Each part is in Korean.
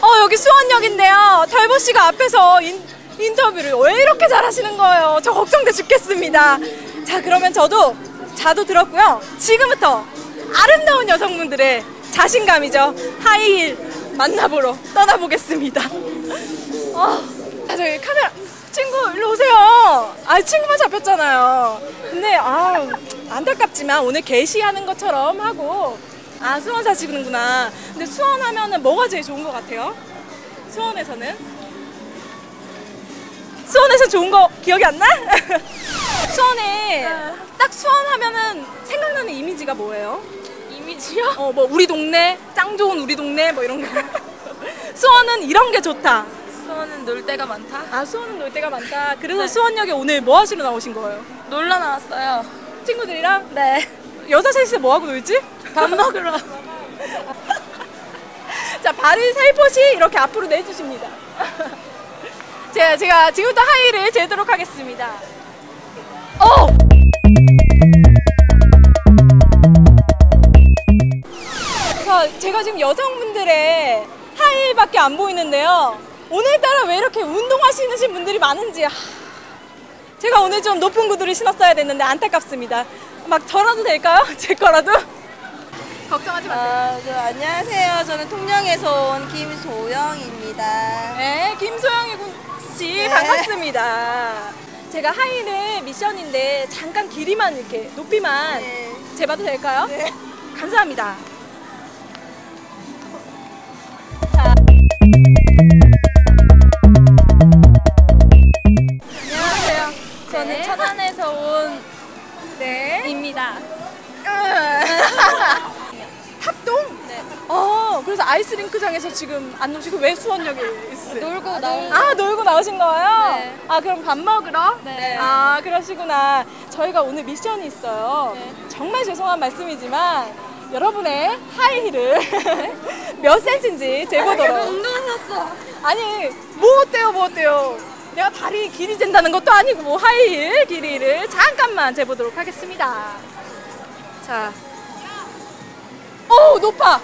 어, 여기 수원역인데요. 털보 씨가 앞에서 인, 인터뷰를 왜 이렇게 잘하시는 거예요? 저 걱정돼 죽겠습니다. 자, 그러면 저도 자도 들었고요. 지금부터 아름다운 여성분들의 자신감이죠. 하이힐 만나보러 떠나보겠습니다. 어, 아, 저기 카메라 친구 일로 오세요. 아 친구만 잡혔잖아요. 근데 아 안타깝지만 오늘 게시하는 것처럼 하고 아 수원 사시는구나. 근데 수원 하면은 뭐가 제일 좋은 것 같아요? 수원에서는 수원에서 좋은 거 기억이 안 나? 수원에 딱 수원 하면은 생각나는 이미지가 뭐예요? 이미지요? 어 뭐 우리 동네 짱 좋은 우리 동네 뭐 이런 거. 수원은 이런 게 좋다. 수원은 놀 데가 많다. 아 수원은 놀 데가 많다. 그래서 네. 수원역에 오늘 뭐 하시러 나오신 거예요? 놀러 나왔어요. 친구들이랑 네. 여자 셋이서 뭐 하고 놀지? 밥 먹으러. 자 발을 살포시 이렇게 앞으로 내주십니다. 제가 제가 지금부터 하이를 재도록 하겠습니다. 어! 자 제가 지금 여성분들의 하이밖에 안 보이는데요. 오늘따라 왜 이렇게 운동하시는 분들이 많은지 하, 제가 오늘 좀 높은 구두를 신었어야 됐는데 안타깝습니다. 막 저라도 될까요? 제 거라도? 걱정하지 마세요. 아, 그, 안녕하세요. 저는 통영에서 온 김소영입니다. 네, 김소영이 씨 네. 반갑습니다. 제가 하이는 미션인데 잠깐 길이만 이렇게 높이만 네. 재봐도 될까요? 네. 감사합니다. 자. 안녕하세요. 저는 네. 천안에서 온 네. 입니다. 네. 어, 그래서 아이스링크장에서 지금 안 노시고 왜 수원역에 있어요? 놀고 나온 아, 놀고 나오신 거예요? 네. 아, 그럼 밥 먹으러? 네. 아, 그러시구나. 저희가 오늘 미션이 있어요. 네. 정말 죄송한 말씀이지만 여러분의 하이힐을 몇 센치인지 재보도록. 운동하셨어. 아니, 뭐 어때요, 뭐 어때요? 내가 다리 길이 잰다는 것도 아니고 뭐 하이힐 길이를 잠깐만 재보도록 하겠습니다. 자. 오, 높아!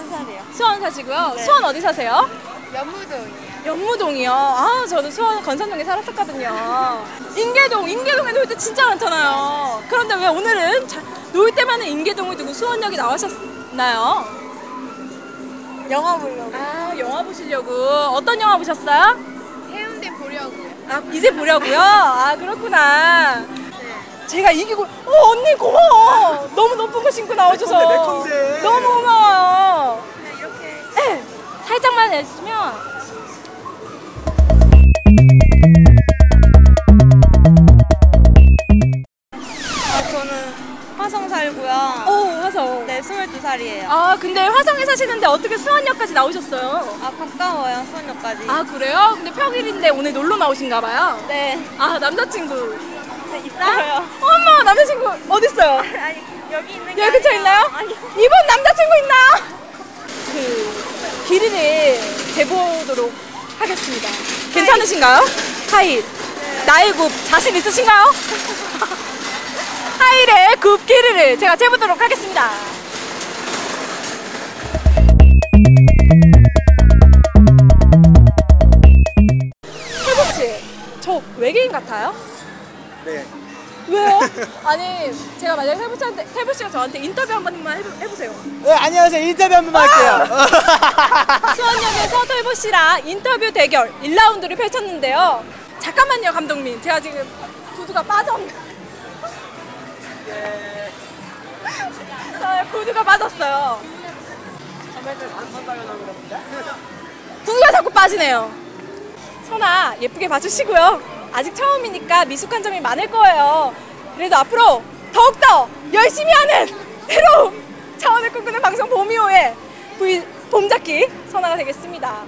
21살이요. 수원 사시고요. 네. 수원 어디 사세요? 연무동이요. 연무동이요. 아, 저도 수원 건선동에 살았었거든요. 인계동, 인계동에 놀 때 진짜 많잖아요. 그런데 왜 오늘은 자- 놀 때만은 인계동을 두고 수원역에 나오셨나요? 영화 보려고. 아, 영화 보시려고. 어떤 영화 보셨어요? 해운대 보려고요. 아, 이제 보려고요? 아, 그렇구나. 네. 제가 이기고, 어, 언니 고마워. 너무 높은 거 신고 나와줘서. 내 건데, 내 건데. 너무. 그냥 이렇게. 네, 살짝만 해주시면. 아, 저는 화성 살고요. 오, 화성. 네, 22살이에요. 아, 근데 화성에 사시는데 어떻게 수원역까지 나오셨어요? 아, 가까워요, 수원역까지. 아, 그래요? 근데 평일인데 오늘 놀러 나오신가 봐요? 네. 아, 남자친구. 있어요? 어머, 남자친구 어딨어요? 아니, 여기 있는 게 여기 근처에 아니라- 있나요? 아니. 이분 남자친구 있나요? 그, 길이를 재보도록 하겠습니다. 괜찮으신가요? 하이. 나의 굽 자신 있으신가요? 하이의 굽 길이를 제가 재보도록 하겠습니다. 해보씨, 저 외계인 같아요? 네. 왜요? 아니 제가 만약에 해보 씨한테 해보 씨가 저한테 인터뷰 한 번만 해보, 해보 세요. 네, 안녕하세요. 인터뷰 한 번만 할게요. 수원역에서 털보 씨랑 인터뷰 대결 1라운드를 펼쳤는데요. 잠깐만요 감독님, 제가 지금 구두가 빠졌네. 저 구두가 빠졌어요. 구두가 자꾸 빠지네요. 선아 예쁘게 봐주시고요. 아직 처음이니까 미숙한 점이 많을 거예요. 그래도 앞으로 더욱더 열심히 하는 새로운 차원을 꿈꾸는 방송 봄이오의 V 봄잡기 선아가 되겠습니다.